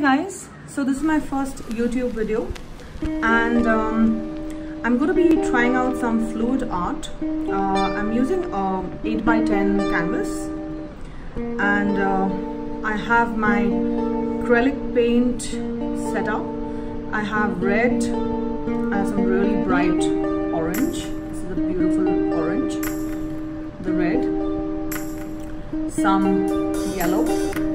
Hey guys, so this is my first YouTube video and um, I'm going to be trying out some fluid art. Uh, I'm using a 8x10 canvas and uh, I have my acrylic paint set up. I have red, have some really bright orange. This is a beautiful orange. The red, some yellow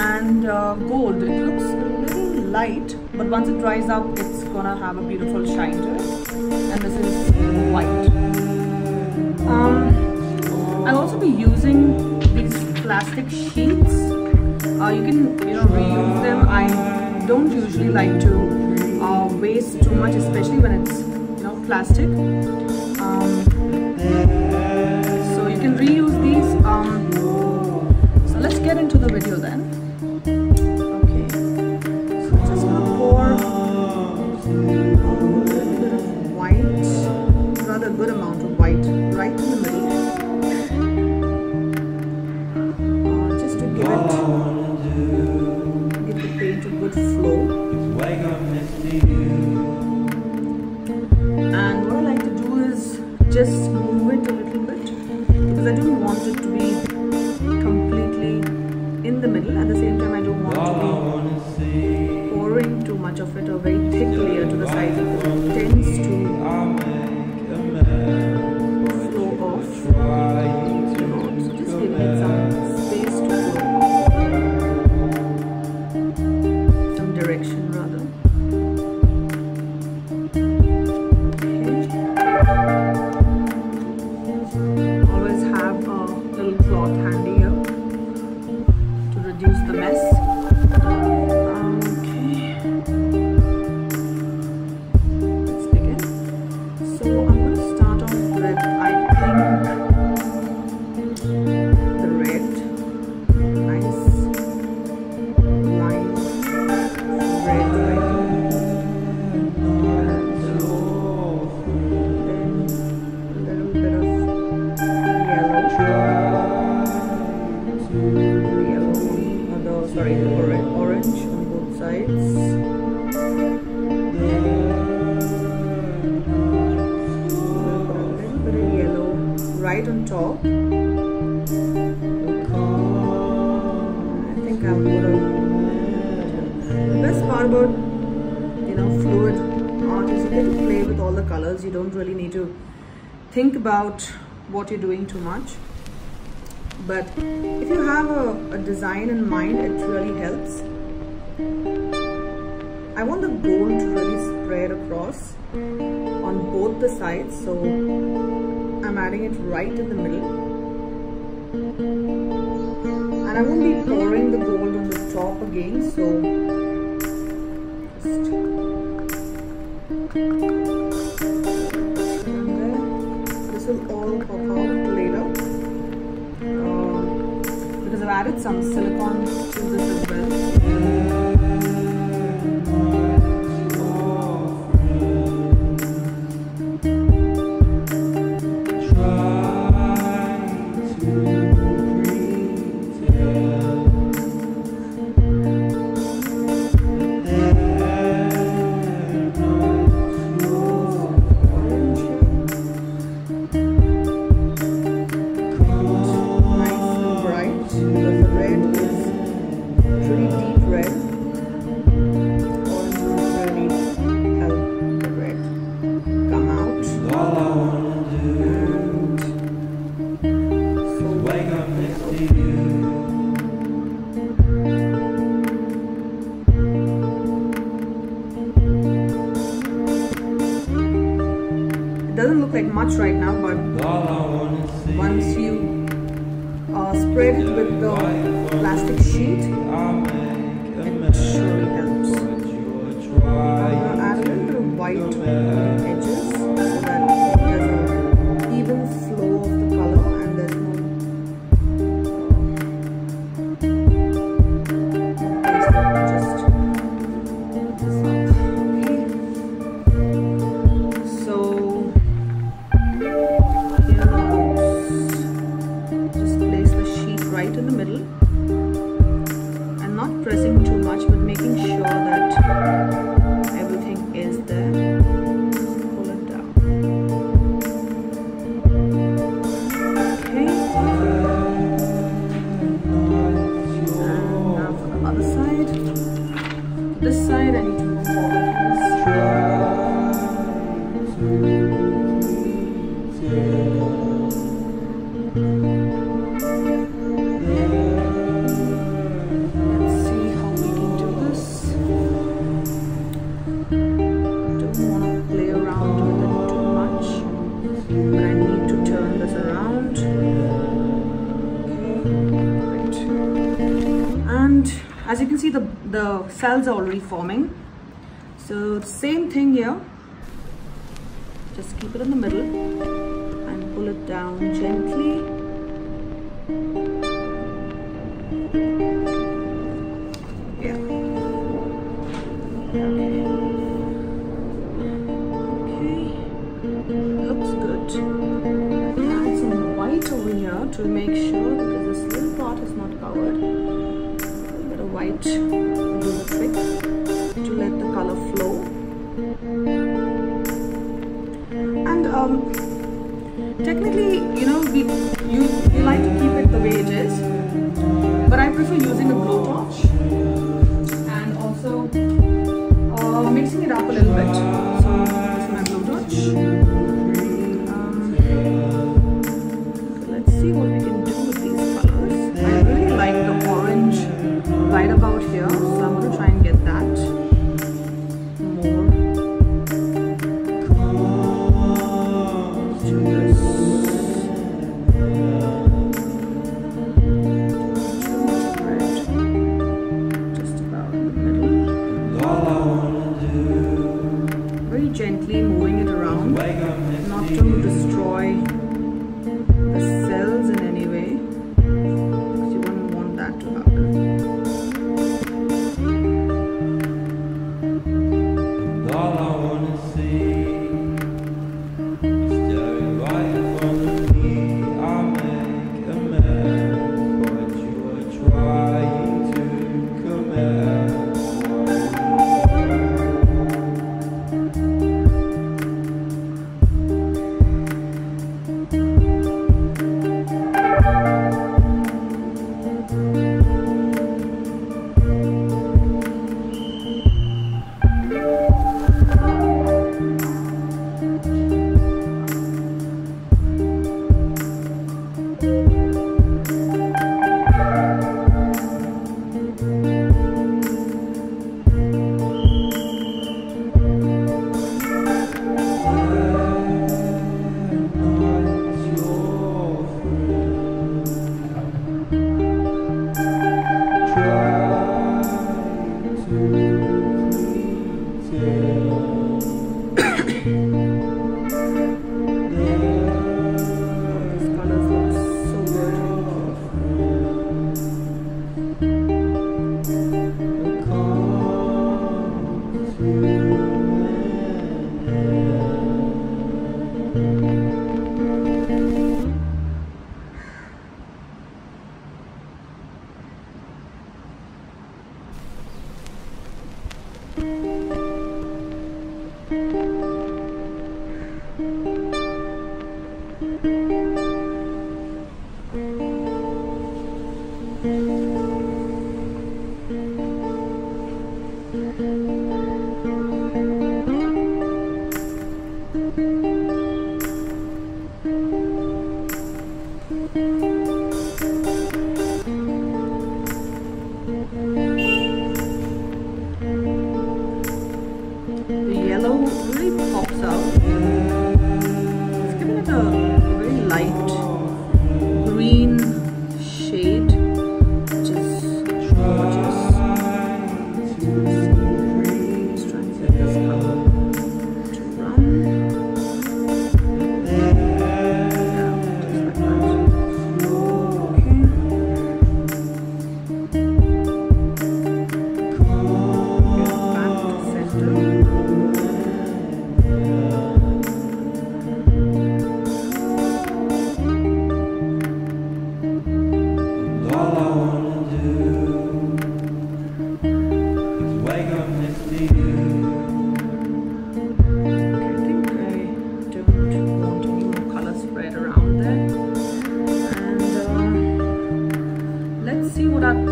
and uh, gold. It looks a little light, but once it dries up, it's gonna have a beautiful shine to it. And this is white. Um, I'll also be using these plastic sheets. Uh, you can, you know, reuse them. I don't usually like to uh, waste too much, especially when it's, you know, plastic. Um, white, right little right on top. I think I'm gonna. The best part about you know fluid art is you get to play with all the colors. You don't really need to think about what you're doing too much. But if you have a, a design in mind, it really helps. I want the gold to really spread across on both the sides, so I'm adding it right in the middle. And I won't be pouring the gold on the top again, so just. This will all pop out later um, because I've added some silicone to this as well. Much right now, but once you uh, spread it with the plastic sheet, Side I need to as you can see, the the cells are already forming. So same thing here. Just keep it in the middle and pull it down gently. Yeah. Okay. Okay. Looks good. Add some white over here to make sure trick to let the color flow. And um, technically, you know, we you, you like to keep it the way it is, but I prefer using a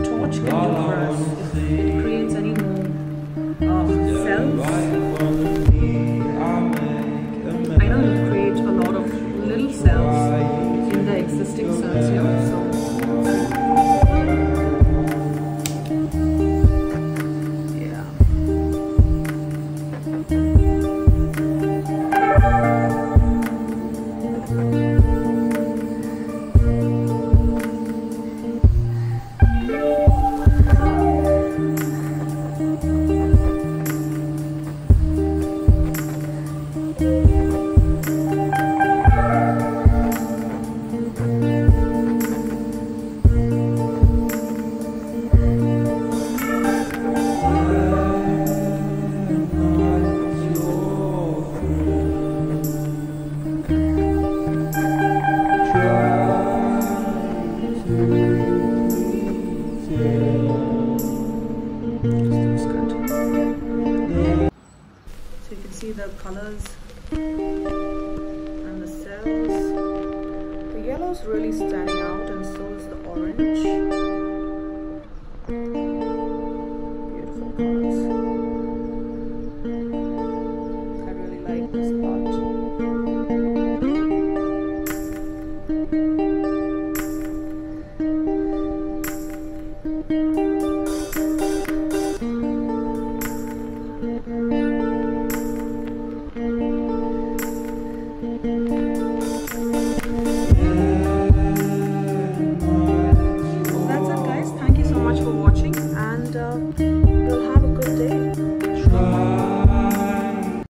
torch can do for us. The colors and the cells. The yellow is really standing out, and so is the orange.